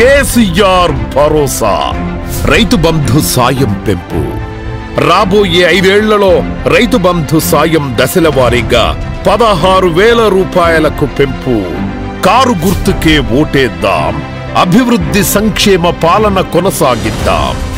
కేసీఆర్ భరోసా. రైతు బంధు సాయం పెంపు. రాబోయే ఐదేళ్ళలో రైతు బంధు సాయం దశల వారీగా పదహారు వేల రూపాయలకు పెంపు. కారు గుర్తుకే ఓటేద్దాం అభివృద్ధి సంక్షేమ పాలన కొనసాగిద్దాం.